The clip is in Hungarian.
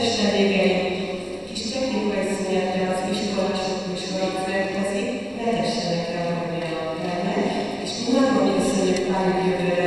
Szenteste végei, kis technikai szünettel az iskola sok műsora következik, ne tessenek rá a és mi nagyon köszönjük Pálunk jövőre